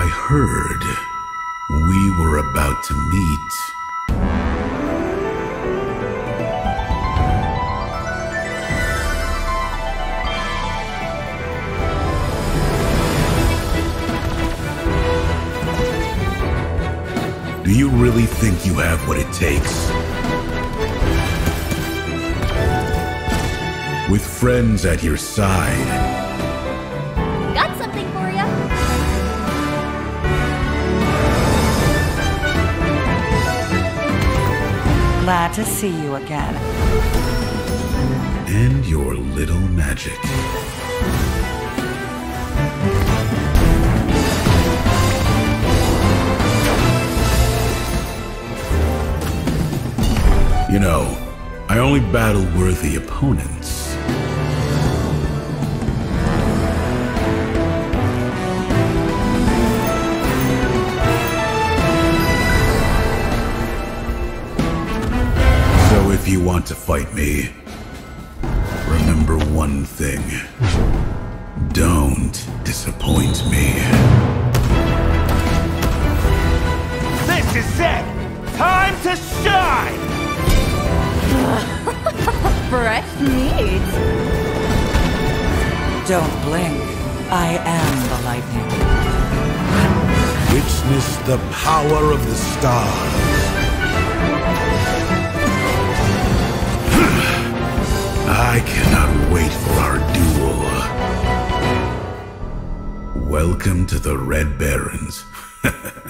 I heard we were about to meet. Do you really think you have what it takes? With friends at your side, Glad to see you again. and your little magic. You know, I only battle worthy opponents. If you want to fight me, remember one thing. Don't disappoint me. This is it! Time to shine! Fresh meat. Don't blink. I am the lightning. Witness the power of the stars. Cannot wait for our duel. Welcome to the Red Barons.